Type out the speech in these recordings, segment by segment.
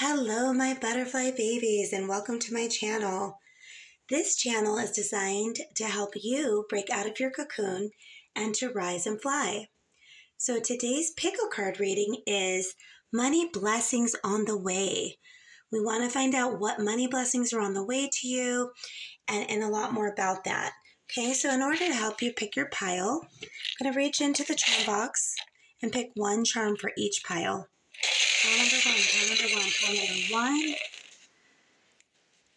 Hello, my butterfly babies, and welcome to my channel. This channel is designed to help you break out of your cocoon and to rise and fly. So today's pickle card reading is Money Blessings on the Way. We want to find out what money blessings are on the way to you and, and a lot more about that. Okay, so in order to help you pick your pile, I'm going to reach into the charm box and pick one charm for each pile. Pile number one, pile number one, one.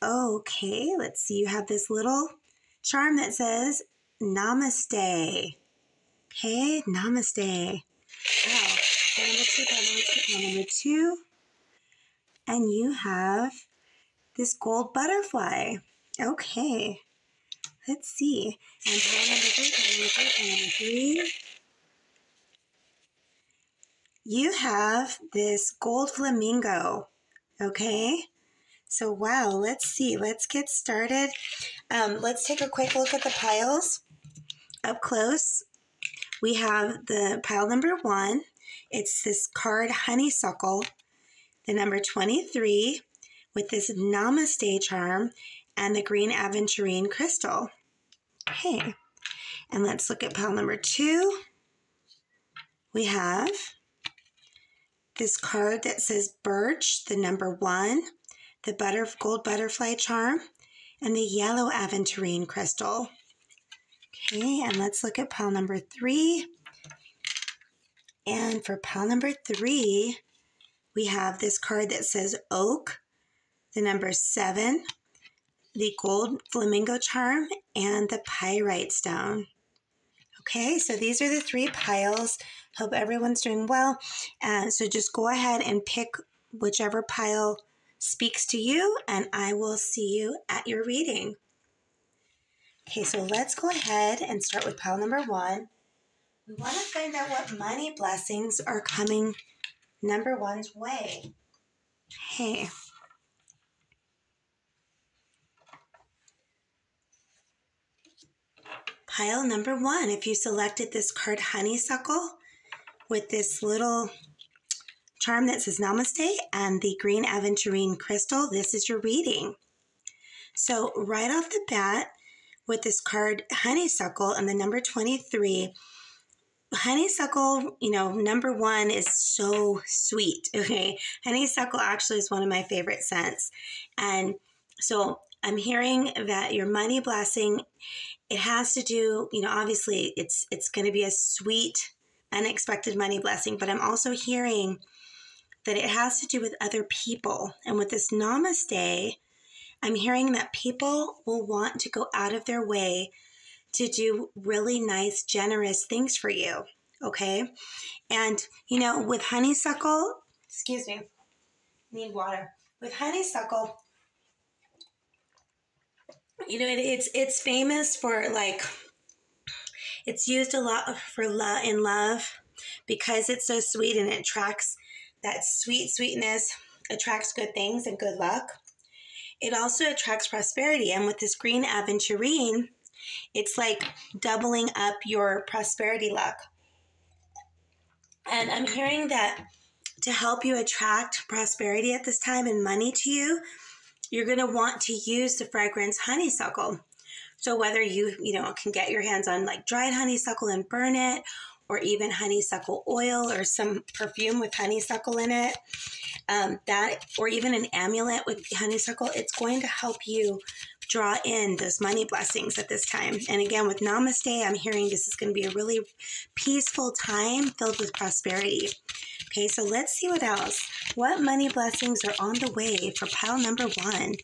Okay, let's see. You have this little charm that says Namaste. Okay, Namaste. Wow. Number two, number two, number two. And you have this gold butterfly. Okay. Let's see. And number three, number three, number three you have this gold flamingo. Okay. So, wow, let's see. Let's get started. Um, let's take a quick look at the piles up close. We have the pile number one. It's this card honeysuckle, the number 23 with this namaste charm and the green aventurine crystal. Okay. And let's look at pile number two. We have this card that says birch, the number one, the butter gold butterfly charm, and the yellow aventurine crystal. Okay, and let's look at pile number three. And for pile number three, we have this card that says oak, the number seven, the gold flamingo charm, and the pyrite stone. Okay, so these are the three piles. Hope everyone's doing well. Uh, so just go ahead and pick whichever pile speaks to you, and I will see you at your reading. Okay, so let's go ahead and start with pile number one. We want to find out what money blessings are coming number one's way. Okay. Pile number one, if you selected this card honeysuckle with this little charm that says Namaste and the green aventurine crystal, this is your reading. So right off the bat with this card honeysuckle and the number 23, honeysuckle, you know, number one is so sweet. Okay. Honeysuckle actually is one of my favorite scents. And so I'm hearing that your money blessing, it has to do, you know, obviously it's it's going to be a sweet, unexpected money blessing, but I'm also hearing that it has to do with other people. And with this namaste, I'm hearing that people will want to go out of their way to do really nice, generous things for you. Okay. And, you know, with honeysuckle, excuse me, need water. With honeysuckle, you know, it, it's it's famous for like it's used a lot for love in love because it's so sweet and it attracts that sweet sweetness attracts good things and good luck. It also attracts prosperity, and with this green aventurine, it's like doubling up your prosperity luck. And I'm hearing that to help you attract prosperity at this time and money to you, you're going to want to use the fragrance honeysuckle. So whether you, you know, can get your hands on like dried honeysuckle and burn it or even honeysuckle oil or some perfume with honeysuckle in it, um, that or even an amulet with honeysuckle, it's going to help you draw in those money blessings at this time. And again, with Namaste, I'm hearing this is going to be a really peaceful time filled with prosperity. Okay, so let's see what else. What money blessings are on the way for pile number one?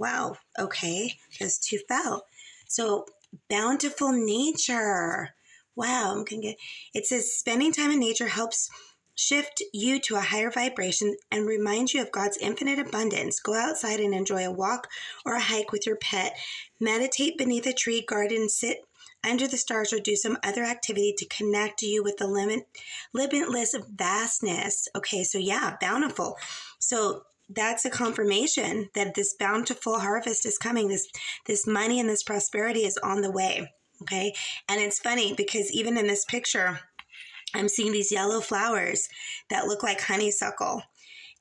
Wow, okay, those two fell. So, bountiful nature. Wow, I'm gonna get it says spending time in nature helps shift you to a higher vibration and remind you of God's infinite abundance. Go outside and enjoy a walk or a hike with your pet. Meditate beneath a tree, garden, sit under the stars, or do some other activity to connect you with the limit, limitless vastness. Okay, so yeah, bountiful. So that's a confirmation that this bountiful harvest is coming. This this money and this prosperity is on the way. Okay, and it's funny because even in this picture I'm seeing these yellow flowers that look like honeysuckle.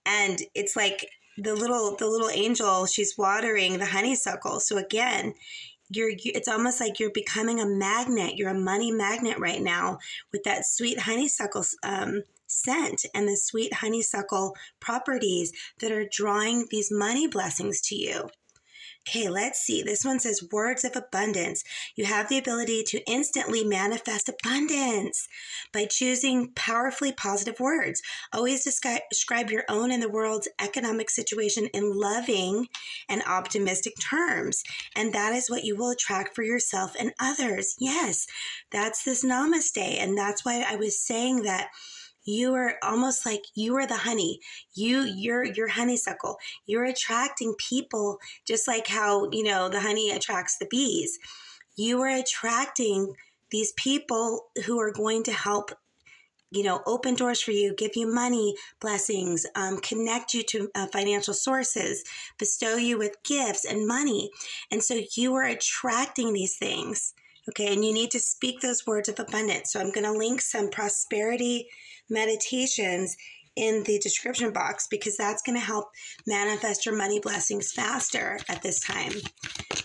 And it's like the little the little angel she's watering the honeysuckle. So again you're it's almost like you're becoming a magnet. You're a money magnet right now with that sweet honeysuckle um, scent and the sweet honeysuckle properties that are drawing these money blessings to you Okay, let's see. This one says words of abundance. You have the ability to instantly manifest abundance by choosing powerfully positive words. Always describe your own and the world's economic situation in loving and optimistic terms. And that is what you will attract for yourself and others. Yes, that's this namaste. And that's why I was saying that you are almost like you are the honey. You you're your honeysuckle. You're attracting people just like how you know the honey attracts the bees. You are attracting these people who are going to help you know open doors for you give you money blessings um, connect you to uh, financial sources bestow you with gifts and money. And so you are attracting these things okay? And you need to speak those words of abundance. So i'm going to link some prosperity meditations in the description box because that's going to help manifest your money blessings faster at this time.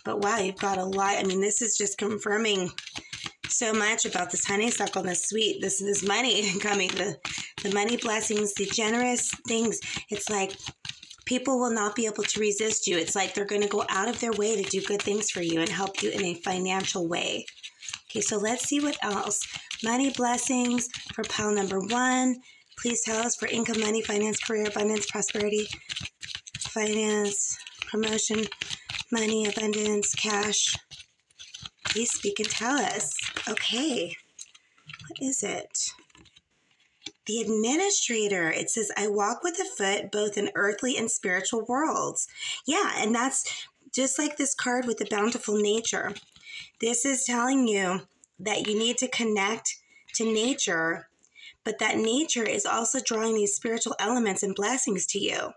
But wow, you've got a lot. I mean, this is just confirming so much about this honeysuckle and this sweet, this this money coming, the the money blessings, the generous things. It's like people will not be able to resist you. It's like they're going to go out of their way to do good things for you and help you in a financial way. Okay, so let's see what else. Money blessings for pile number one. Please tell us for income, money, finance, career, abundance, prosperity, finance, promotion, money, abundance, cash. Please speak and tell us. Okay, what is it? The administrator, it says, I walk with a foot both in earthly and spiritual worlds. Yeah, and that's just like this card with the bountiful nature. This is telling you that you need to connect to nature, but that nature is also drawing these spiritual elements and blessings to you.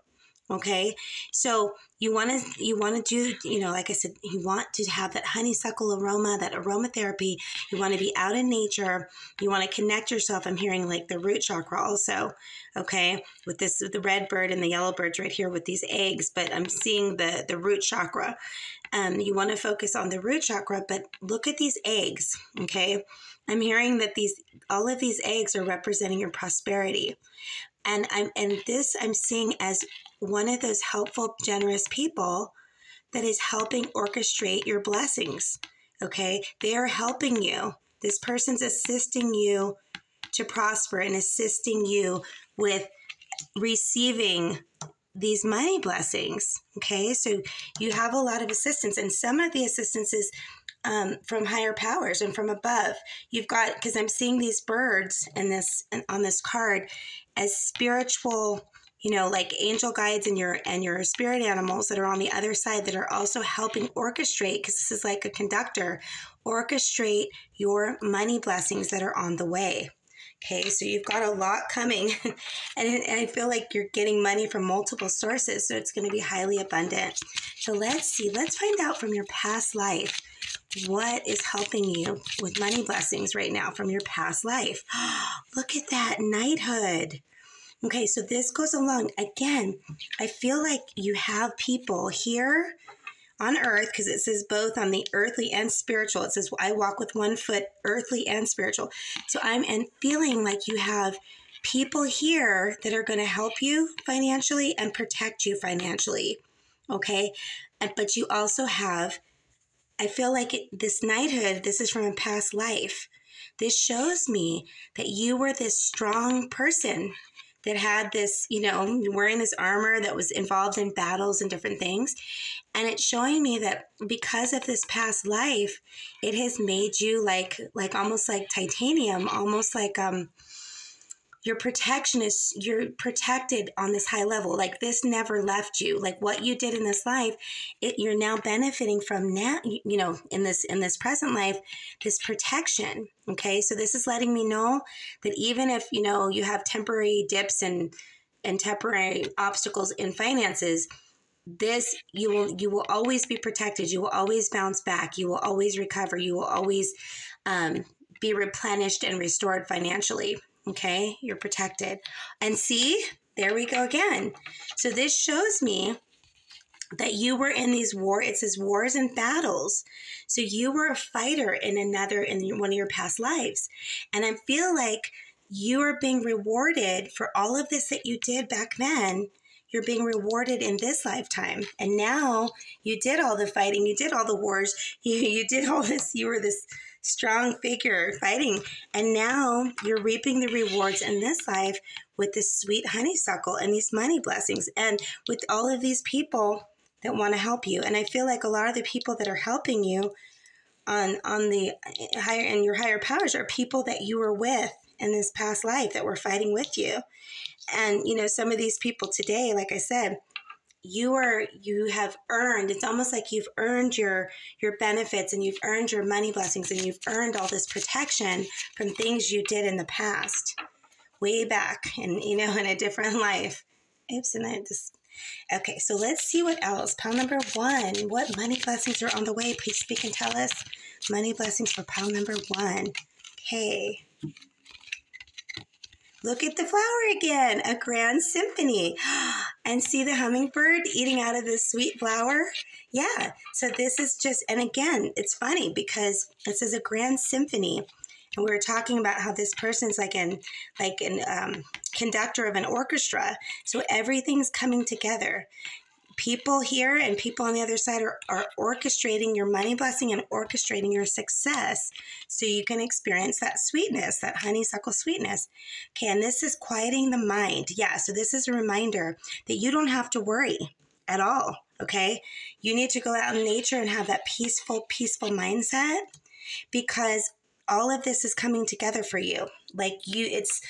Okay, so you want to you want to do you know like I said you want to have that honeysuckle aroma that aromatherapy. You want to be out in nature. You want to connect yourself. I'm hearing like the root chakra also. Okay, with this the red bird and the yellow birds right here with these eggs, but I'm seeing the the root chakra. Um, you want to focus on the root chakra, but look at these eggs. Okay, I'm hearing that these all of these eggs are representing your prosperity and i'm and this i'm seeing as one of those helpful generous people that is helping orchestrate your blessings okay? They are helping you. This person's assisting you to prosper and assisting you with receiving these money blessings okay? So you have a lot of assistance and some of the assistance is um, from higher powers and from above. You've got because I'm seeing these birds in this on this card as spiritual, you know, like angel guides and your and your spirit animals that are on the other side that are also helping orchestrate because this is like a conductor, orchestrate your money blessings that are on the way. Okay, so you've got a lot coming, and, and I feel like you're getting money from multiple sources, so it's going to be highly abundant. So let's see, let's find out from your past life what is helping you with money blessings right now from your past life. Look at that knighthood. Okay, so this goes along. Again, I feel like you have people here on earth because it says both on the earthly and spiritual. It says, I walk with one foot, earthly and spiritual. So I'm and feeling like you have people here that are going to help you financially and protect you financially. Okay. And, but you also have I feel like it, this knighthood, this is from a past life. This shows me that you were this strong person that had this, you know, wearing this armor that was involved in battles and different things. And it's showing me that because of this past life, it has made you like like almost like titanium, almost like um your protection is you're protected on this high level like this never left you like what you did in this life it you're now benefiting from now you know in this in this present life this protection okay? So this is letting me know that even if you know you have temporary dips and and temporary obstacles in finances this you will you will always be protected you will always bounce back you will always recover you will always um, be replenished and restored financially Okay, you're protected. And see, there we go again. So this shows me that you were in these war it says wars and battles. So you were a fighter in another in one of your past lives. And i feel like you are being rewarded for all of this that you did back then. You're being rewarded in this lifetime. And now you did all the fighting you did all the wars you, you did all this you were this strong figure fighting and now you're reaping the rewards in this life with this sweet honeysuckle and these money blessings and with all of these people that want to help you. And I feel like a lot of the people that are helping you on on the higher and your higher powers are people that you were with in this past life that were fighting with you. And you know, some of these people today, like I said, you are you have earned it's almost like you've earned your your benefits and you've earned your money blessings and you've earned all this protection from things you did in the past way back and you know in a different life oops and i just Okay, so let's see what else. Pile number one. What money blessings are on the way? Please speak and tell us. Money blessings for pile number one. Okay. Look at the flower again, a grand symphony. And see the hummingbird eating out of this sweet flower? Yeah, so this is just, and again, it's funny because this is a grand symphony and we were talking about how this person's like an like an um, conductor of an orchestra so everything's coming together people here and people on the other side are, are orchestrating your money blessing and orchestrating your success so you can experience that sweetness that honeysuckle sweetness. Okay and this is quieting the mind. Yeah so this is a reminder that you don't have to worry at all okay? You need to go out in nature and have that peaceful peaceful mindset because all of this is coming together for you. Like you, it's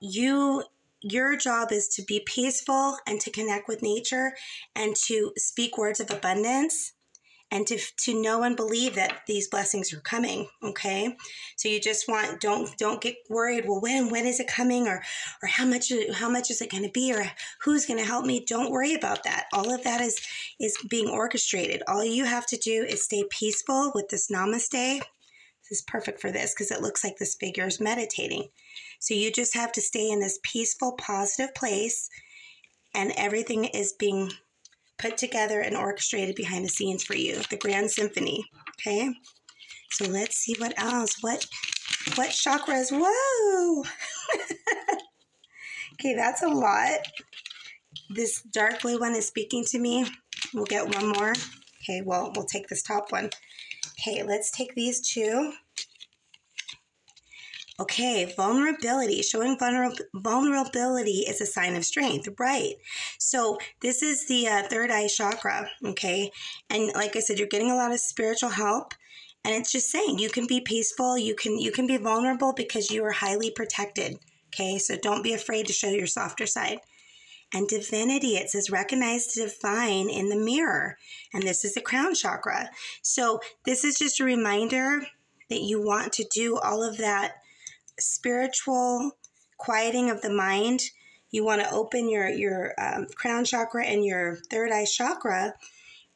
you, your job is to be peaceful and to connect with nature and to speak words of abundance and to, to know and believe that these blessings are coming okay? So you just want don't don't get worried well when when is it coming or or how much how much is it going to be or who's going to help me? Don't worry about that. All of that is is being orchestrated. All you have to do is stay peaceful with this namaste. This is perfect for this because it looks like this figure is meditating. So you just have to stay in this peaceful, positive place, and everything is being put together and orchestrated behind the scenes for you. The Grand Symphony. Okay. So let's see what else. What what chakras? Whoa! okay, that's a lot. This dark blue one is speaking to me. We'll get one more. Okay, well, we'll take this top one. Okay, let's take these two. Okay, vulnerability. Showing vulner- vulnerability is a sign of strength, right? So, this is the uh, third eye chakra, okay? And like I said, you're getting a lot of spiritual help and it's just saying you can be peaceful, you can you can be vulnerable because you are highly protected, okay? So don't be afraid to show your softer side and divinity. It says recognize the divine in the mirror. And this is the crown chakra. So this is just a reminder that you want to do all of that spiritual quieting of the mind. You want to open your, your um, crown chakra and your third eye chakra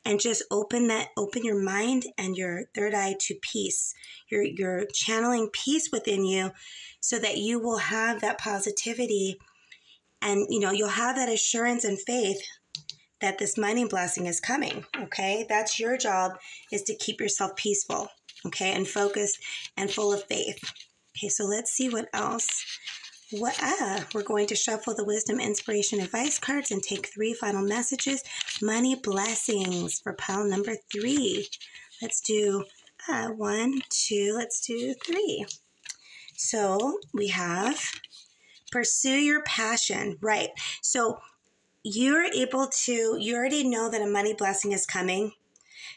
and just open that open your mind and your third eye to peace you're you're channeling peace within you so that you will have that positivity and you know you'll have that assurance and faith that this money blessing is coming okay that's your job is to keep yourself peaceful okay and focused and full of faith okay so let's see what else what ah, we're going to shuffle the wisdom inspiration advice cards and take three final messages money blessings for pile number three let's do uh, one two let's do three so we have Pursue your passion. Right. So you're able to, you already know that a money blessing is coming.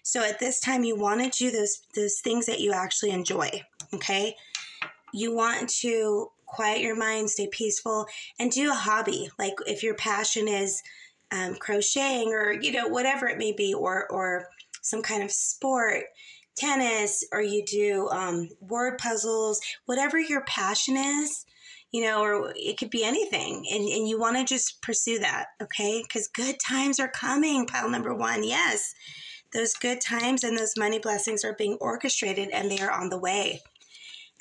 So at this time, you want to do those, those things that you actually enjoy. Okay. You want to quiet your mind, stay peaceful, and do a hobby. Like if your passion is um, crocheting or, you know, whatever it may be, or, or some kind of sport, tennis, or you do um, word puzzles, whatever your passion is, you know, or it could be anything. And, and you want to just pursue that, okay? Because good times are coming, pile number one. Yes, those good times and those money blessings are being orchestrated and they are on the way.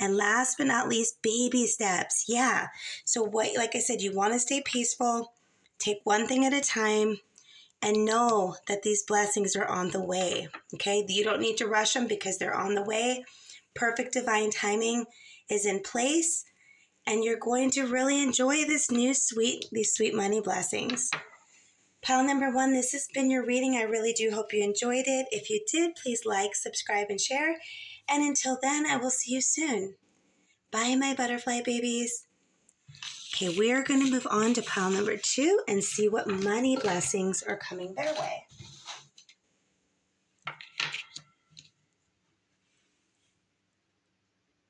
And last but not least, baby steps. Yeah. So, what, like I said, you want to stay peaceful. take one thing at a time and know that these blessings are on the way. Okay, you don't need to rush them because they're on the way. Perfect divine timing is in place, and you're going to really enjoy this new sweet, these sweet money blessings. Pile number one, this has been your reading. I really do hope you enjoyed it. If you did, please like, subscribe, and share. And until then, I will see you soon. Bye, my butterfly babies. Okay, we're going to move on to pile number two and see what money blessings are coming their way.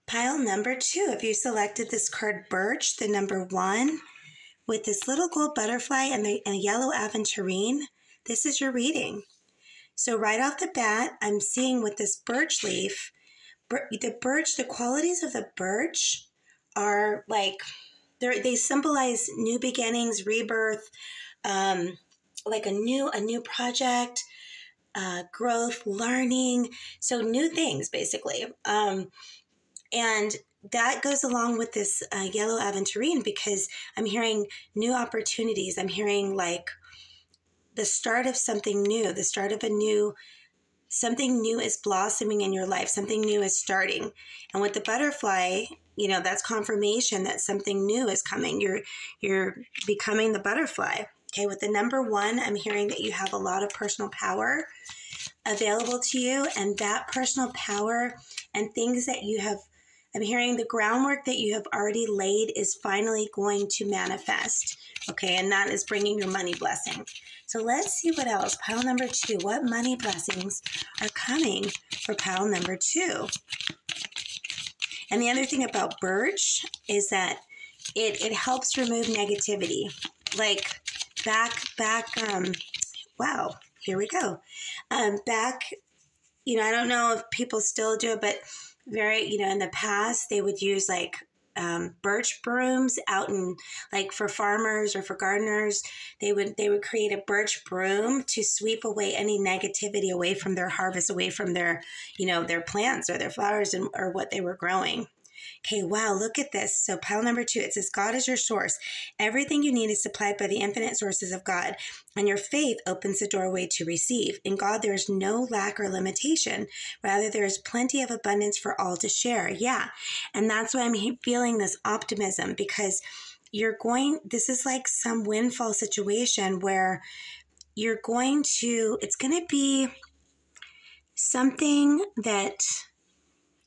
Pile number two, if you selected this card Birch, the number one, with this little gold butterfly and the and yellow aventurine, this is your reading. So right off the bat, I'm seeing with this birch leaf, the birch, the qualities of the birch are like they they symbolize new beginnings, rebirth, um, like a new a new project, uh, growth, learning. So new things basically. Um, and that goes along with this uh, yellow aventurine because I'm hearing new opportunities. I'm hearing like the start of something new, the start of a new something new is blossoming in your life, something new is starting. And with the butterfly, you know, that's confirmation that something new is coming. You're you're becoming the butterfly. Okay, with the number 1, I'm hearing that you have a lot of personal power available to you and that personal power and things that you have I'm hearing the groundwork that you have already laid is finally going to manifest. Okay, and that is bringing your money blessing. So let's see what else. Pile number two. What money blessings are coming for pile number two? And the other thing about birch is that it, it helps remove negativity. Like back, back, um, wow, here we go. Um, back, you know, I don't know if people still do it, but very, you know, in the past, they would use like um, birch brooms out in like for farmers or for gardeners they would they would create a birch broom to sweep away any negativity away from their harvest away from their you know their plants or their flowers and or what they were growing Okay, wow, look at this. So, pile number two, it says, God is your source. Everything you need is supplied by the infinite sources of God, and your faith opens the doorway to receive. In God, there is no lack or limitation. Rather, there is plenty of abundance for all to share. Yeah. And that's why I'm feeling this optimism because you're going, this is like some windfall situation where you're going to, it's going to be something that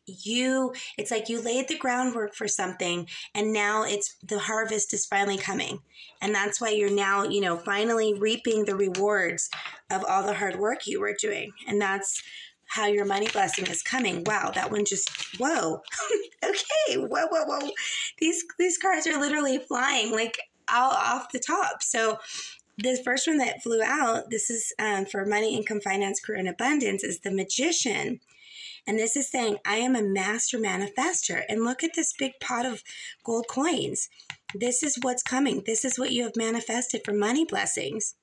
you it's like you laid the groundwork for something and now it's the harvest is finally coming. And that's why you're now you know finally reaping the rewards of all the hard work you were doing. And that's how your money blessing is coming. Wow that one just whoa. Okay whoa whoa whoa. These these cards are literally flying like all off the top. So the first one that flew out this is um, for money income finance career and abundance is the magician and this is saying, I am a master manifester. And look at this big pot of gold coins. This is what's coming. This is what you have manifested for money blessings.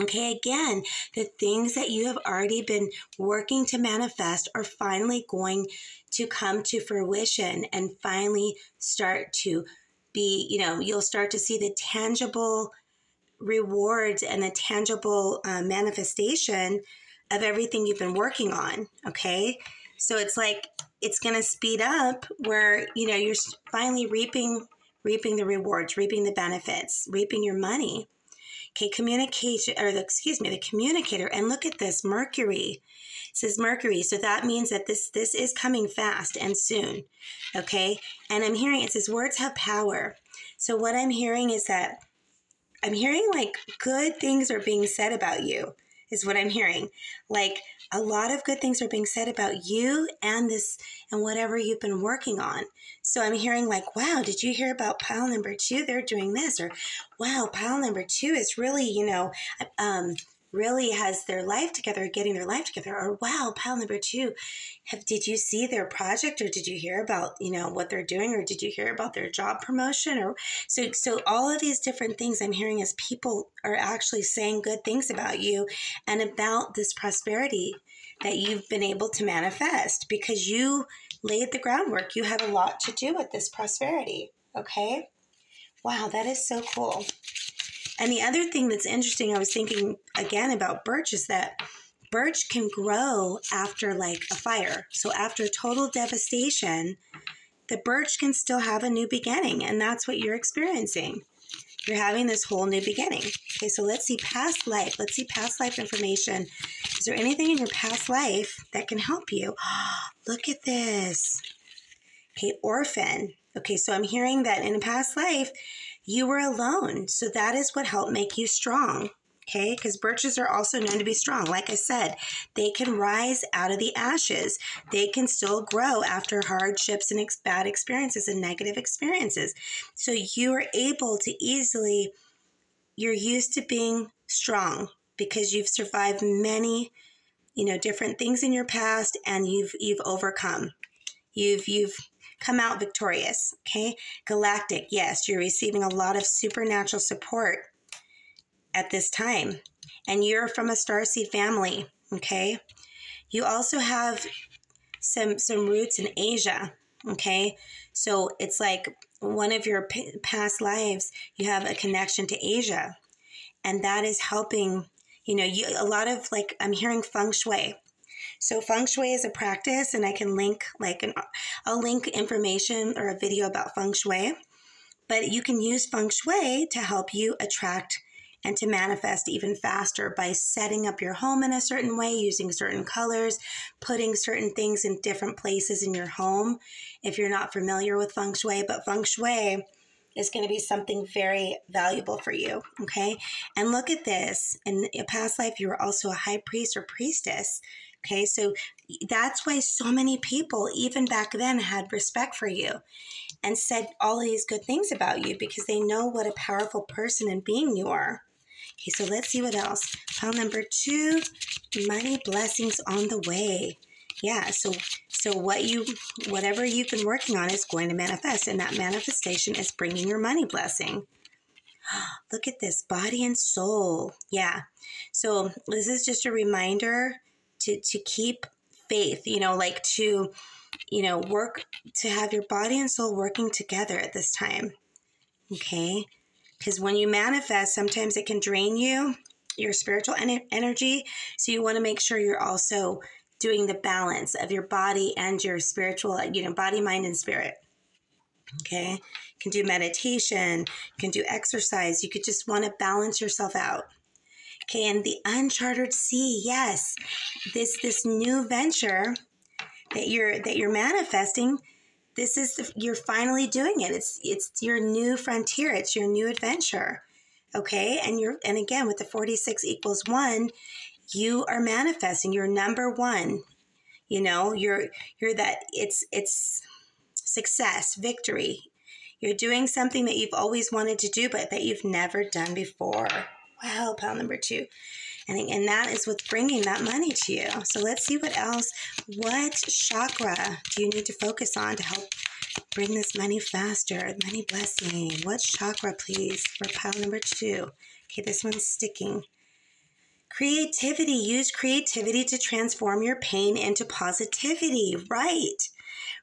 Okay, again, the things that you have already been working to manifest are finally going to come to fruition and finally start to be, you know, you'll start to see the tangible rewards and the tangible uh, manifestation of everything you've been working on. Okay. So it's like it's going to speed up where, you know, you're finally reaping reaping the rewards, reaping the benefits, reaping your money. Okay, communication or the, excuse me, the communicator and look at this Mercury. It says Mercury, so that means that this this is coming fast and soon. Okay? And I'm hearing it says words have power. So what I'm hearing is that I'm hearing like good things are being said about you is what I'm hearing. Like a lot of good things are being said about you and this and whatever you've been working on. So I'm hearing like, wow, did you hear about pile number two? They're doing this, or wow, pile number two is really, you know, um, really has their life together, getting their life together, or wow, pile number two, have did you see their project, or did you hear about you know what they're doing, or did you hear about their job promotion, or so so all of these different things I'm hearing is people are actually saying good things about you and about this prosperity that you've been able to manifest because you laid the groundwork. You have a lot to do with this prosperity. Okay. Wow, that is so cool. And the other thing that's interesting, I was thinking again about birch is that birch can grow after like a fire. So after total devastation, the birch can still have a new beginning. And that's what you're experiencing. You're having this whole new beginning. Okay, so let's see past life. Let's see past life information. Is there anything in your past life that can help you? Look at this. Okay, orphan. Okay, so I'm hearing that in a past life, you were alone. So that is what helped make you strong. Okay, because birches are also known to be strong. Like I said, they can rise out of the ashes. They can still grow after hardships and ex- bad experiences and negative experiences. So you are able to easily, you're used to being strong because you've survived many, you know, different things in your past and you've you've overcome. You've you've come out victorious. Okay. Galactic, yes, you're receiving a lot of supernatural support at this time. And you're from a starseed family. Okay. You also have some some roots in Asia. Okay. So it's like one of your past lives, you have a connection to Asia. And that is helping, you know, you a lot of like I'm hearing feng shui so feng shui is a practice, and I can link like an I'll link information or a video about feng shui. But you can use feng shui to help you attract and to manifest even faster by setting up your home in a certain way, using certain colors, putting certain things in different places in your home. If you're not familiar with feng shui, but feng shui is going to be something very valuable for you. Okay. And look at this. In a past life, you were also a high priest or priestess. Okay, so that's why so many people, even back then, had respect for you and said all these good things about you because they know what a powerful person and being you are. Okay, so let's see what else. Pile number two, money blessings on the way. Yeah, so so what you whatever you've been working on is going to manifest, and that manifestation is bringing your money blessing. Look at this body and soul. Yeah. So this is just a reminder to to keep faith you know like to you know work to have your body and soul working together at this time okay? Because when you manifest sometimes it can drain you your spiritual en- energy so you want to make sure you're also doing the balance of your body and your spiritual uh, you know body mind and spirit okay? You can do meditation you can do exercise you could just want to balance yourself out Okay, and the uncharted sea, yes, this this new venture that you're that you're manifesting. This is the, you're finally doing it. It's it's your new frontier. It's your new adventure. Okay, and you're and again with the forty six equals one, you are manifesting. You're number one. You know, you're you're that. It's it's success, victory. You're doing something that you've always wanted to do, but that you've never done before. Wow, pile number two. And, and that is what's bringing that money to you. So let's see what else. What chakra do you need to focus on to help bring this money faster? Money blessing. What chakra, please, for pile number two? Okay, this one's sticking. Creativity. Use creativity to transform your pain into positivity. Right.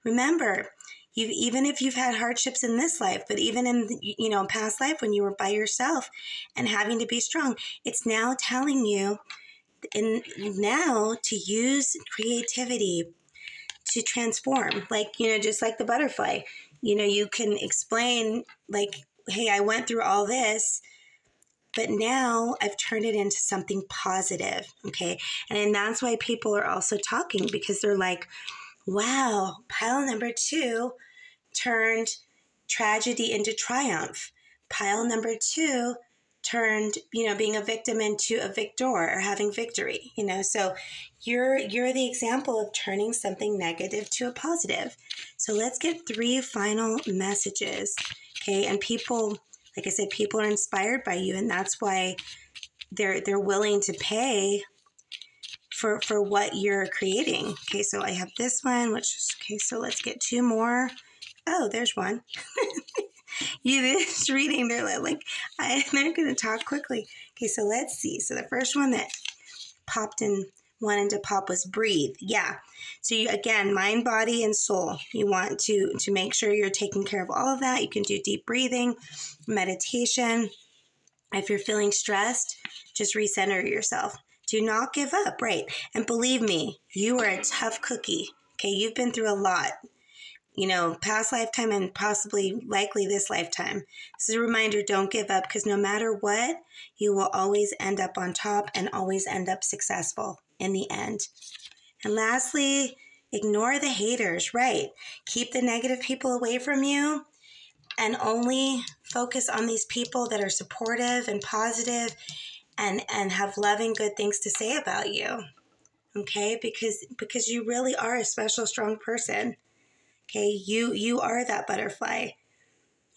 Remember, you even if you've had hardships in this life but even in you know past life when you were by yourself and having to be strong it's now telling you and now to use creativity to transform like you know just like the butterfly you know you can explain like hey i went through all this but now I've turned it into something positive. Okay. And that's why people are also talking because they're like, Wow, pile number two turned tragedy into triumph. Pile number two turned, you know, being a victim into a victor or having victory, you know. So you're you're the example of turning something negative to a positive. So let's get three final messages. Okay, and people like I said, people are inspired by you and that's why they're they're willing to pay for for what you're creating. Okay, so I have this one, which is okay. So let's get two more. Oh, there's one. you just reading. They're like, I, they're going to talk quickly. Okay, so let's see. So the first one that popped in wanted to pop was breathe. Yeah. So you again, mind, body, and soul. You want to to make sure you're taking care of all of that. You can do deep breathing, meditation If you're feeling stressed, just recenter yourself. Do not give up, right? And believe me, you are a tough cookie. Okay, you've been through a lot you know, past lifetime and possibly likely this lifetime. This is a reminder don't give up because no matter what, you will always end up on top and always end up successful in the end. And lastly, ignore the haters, right? Keep the negative people away from you and only focus on these people that are supportive and positive and and have loving good things to say about you. Okay? Because because you really are a special strong person. Okay, you you are that butterfly.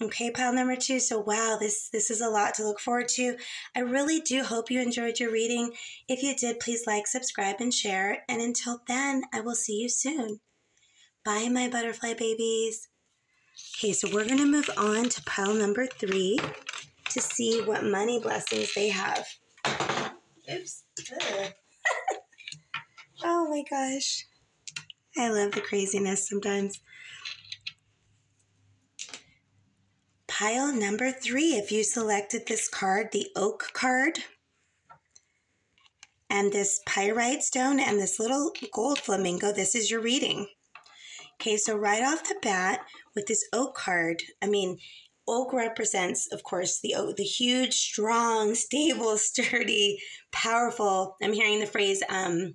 Okay, pile number two. So wow, this this is a lot to look forward to. I really do hope you enjoyed your reading. If you did, please like, subscribe, and share. And until then, I will see you soon. Bye, my butterfly babies. Okay, so we're gonna move on to pile number three to see what money blessings they have. Oops. oh my gosh. I love the craziness sometimes. Pile number three, if you selected this card, the oak card, and this pyrite stone and this little gold flamingo, this is your reading. Okay, so right off the bat with this oak card, I mean, oak represents, of course, the oak, the huge, strong, stable, sturdy, powerful. I'm hearing the phrase um,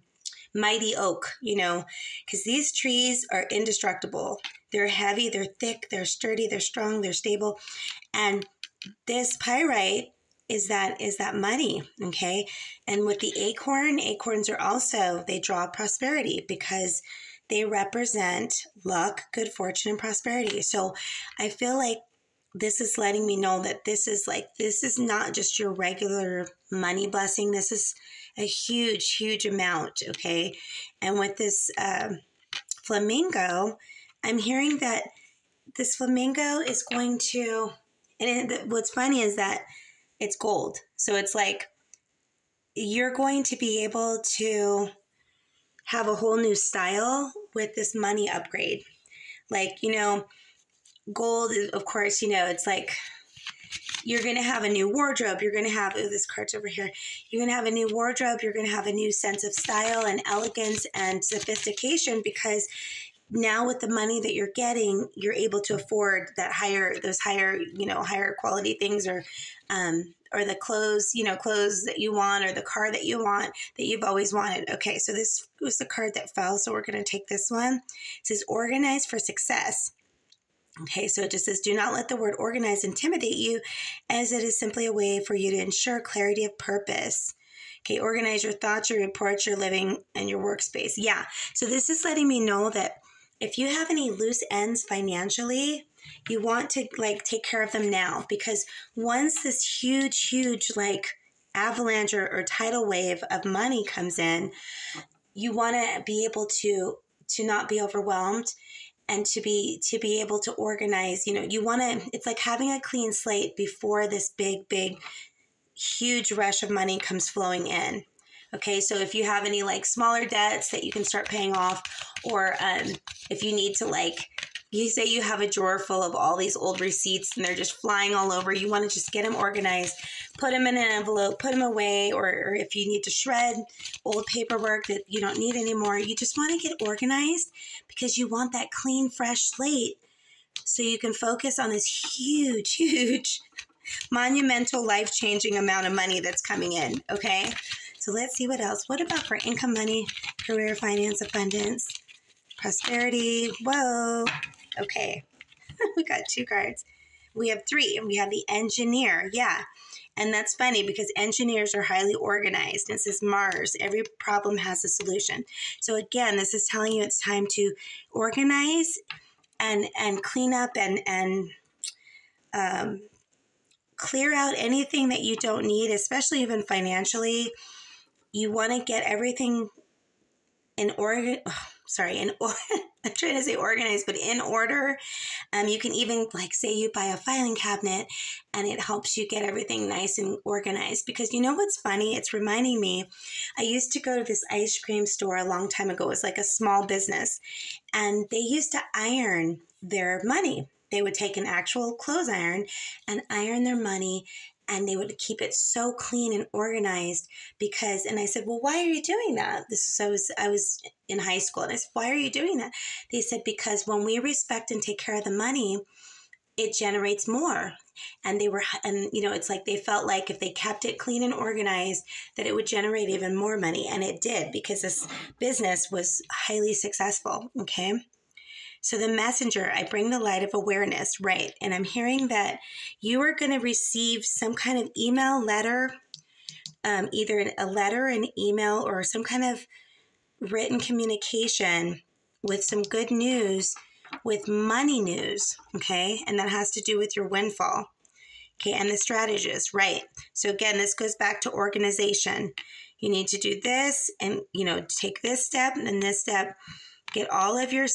mighty oak, you know, because these trees are indestructible. They're heavy, they're thick, they're sturdy, they're strong, they're stable. And this pyrite is that is that money okay and with the acorn acorns are also they draw prosperity because they represent luck good fortune and prosperity so i feel like this is letting me know that this is like this is not just your regular money blessing. This is a huge huge amount okay? And with this uh, flamingo i'm hearing that this flamingo is going to and it, what's funny is that it's gold. So it's like you're going to be able to have a whole new style with this money upgrade. Like you know gold is, of course, you know, it's like you're going to have a new wardrobe. You're going to have, oh, this card's over here. You're going to have a new wardrobe. You're going to have a new sense of style and elegance and sophistication because now with the money that you're getting, you're able to afford that higher, those higher, you know, higher quality things or, um, or the clothes, you know, clothes that you want or the car that you want that you've always wanted. Okay, so this was the card that fell, so we're going to take this one. It says organize for success. Okay, so it just says, do not let the word organized intimidate you, as it is simply a way for you to ensure clarity of purpose. Okay, organize your thoughts, your reports, your living, and your workspace. Yeah, so this is letting me know that if you have any loose ends financially, you want to like take care of them now because once this huge, huge like avalanche or, or tidal wave of money comes in, you want to be able to to not be overwhelmed and to be to be able to organize you know you want to it's like having a clean slate before this big big huge rush of money comes flowing in. Okay so if you have any like smaller debts that you can start paying off or um, if you need to like you say you have a drawer full of all these old receipts and they're just flying all over. You want to just get them organized put them in an envelope put them away or, or if you need to shred old paperwork that you don't need anymore you just want to get organized because you want that clean fresh slate. So you can focus on this huge huge monumental life-changing amount of money that's coming in okay? So let's see what else. What about for income money career finance abundance prosperity? Whoa Okay, we got two cards. We have three. and We have the engineer. Yeah. And that's funny because engineers are highly organized. This is Mars. Every problem has a solution. So again, this is telling you it's time to organize and and clean up and and um, clear out anything that you don't need, especially even financially. You want to get everything in order. Oh, sorry, in. I'm trying to say organized, but in order. Um, you can even like say you buy a filing cabinet and it helps you get everything nice and organized. Because you know what's funny? It's reminding me, I used to go to this ice cream store a long time ago. It was like a small business, and they used to iron their money. They would take an actual clothes iron and iron their money and they would keep it so clean and organized because and I said, "Well, why are you doing that?" This is I was I was in high school and I said, "Why are you doing that?" They said because when we respect and take care of the money, it generates more. And they were and you know, it's like they felt like if they kept it clean and organized that it would generate even more money and it did because this business was highly successful, okay? So, the messenger, I bring the light of awareness, right? And I'm hearing that you are going to receive some kind of email, letter, um, either a letter, an email, or some kind of written communication with some good news, with money news, okay? And that has to do with your windfall. Okay, and the strategist, right? So again, this goes back to organization. You need to do this and, you know, take this step and this step get all of your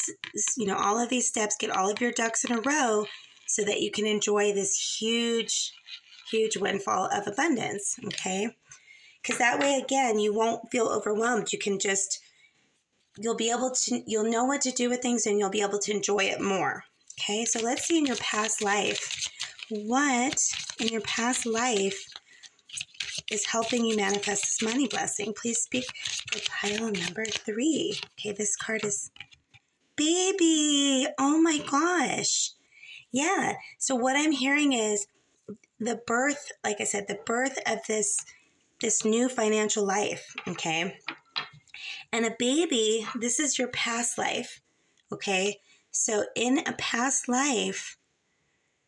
you know all of these steps get all of your ducks in a row so that you can enjoy this huge huge windfall of abundance okay? Because that way again you won't feel overwhelmed. You can just you'll be able to you'll know what to do with things and you'll be able to enjoy it more okay? So let's see in your past life what in your past life is helping you manifest this money blessing. Please speak for pile number three. Okay, this card is baby. Oh my gosh. Yeah. So what I'm hearing is the birth, like I said, the birth of this this new financial life, okay? And a baby, this is your past life, okay? So in a past life,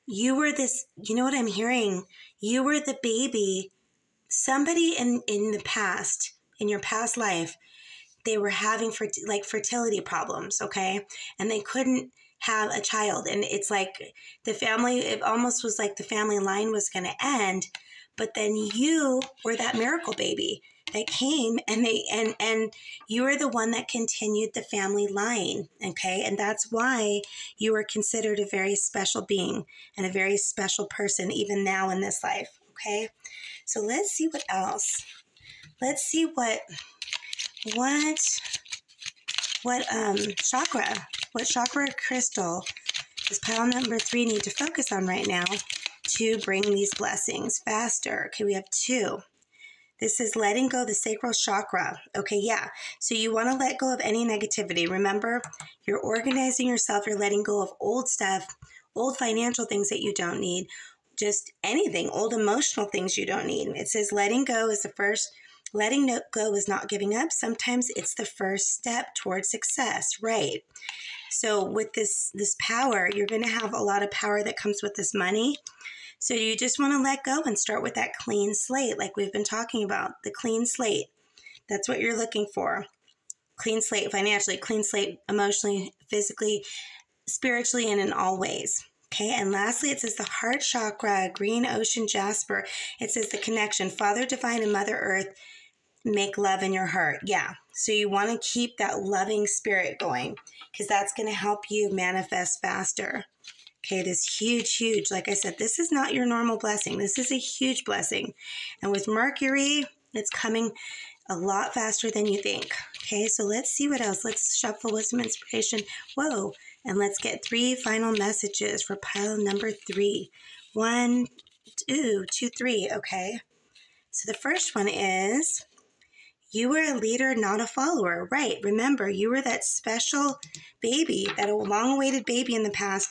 you were this, you know what I'm hearing? You were the baby somebody in in the past in your past life they were having for like fertility problems okay? And they couldn't have a child. And it's like the family it almost was like the family line was going to end but then you were that miracle baby that came and they and and you were the one that continued the family line okay? And that's why you were considered a very special being and a very special person even now in this life okay so let's see what else. Let's see what what what um chakra, what chakra crystal does pile number three need to focus on right now to bring these blessings faster? Okay, we have two. This is letting go the sacral chakra. Okay, yeah. So you want to let go of any negativity. Remember, you're organizing yourself, you're letting go of old stuff, old financial things that you don't need, just anything, old emotional things you don't need. It says letting go is the first, letting go is not giving up. Sometimes it's the first step towards success, right? So with this this power, you're going to have a lot of power that comes with this money. So you just want to let go and start with that clean slate like we've been talking about, the clean slate. That's what you're looking for. Clean slate financially, clean slate emotionally, physically, spiritually, and in all ways. Okay, and lastly, it says the heart chakra, green ocean jasper. It says the connection, Father Divine and Mother Earth make love in your heart. Yeah, so you want to keep that loving spirit going because that's going to help you manifest faster. Okay, this huge, huge. Like I said, this is not your normal blessing. This is a huge blessing. And with Mercury, it's coming a lot faster than you think. Okay, so let's see what else. Let's shuffle wisdom inspiration. Whoa, and let's get three final messages for pile number three. One, two, two, three. Okay. So the first one is you were a leader, not a follower. Right. Remember, you were that special baby, that long awaited baby in the past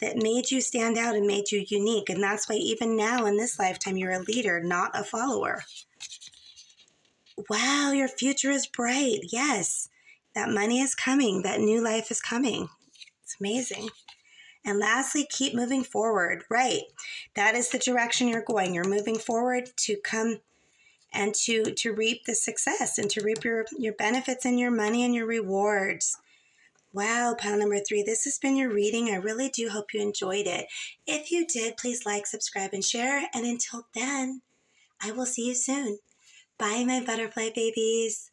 that made you stand out and made you unique. And that's why even now in this lifetime, you're a leader, not a follower. Wow, your future is bright. Yes, that money is coming. That new life is coming. Amazing. And lastly, keep moving forward. Right. That is the direction you're going. You're moving forward to come and to to reap the success and to reap your your benefits and your money and your rewards. Wow, pile number three, this has been your reading. I really do hope you enjoyed it. If you did, please like, subscribe, and share. And until then, I will see you soon. Bye, my butterfly babies.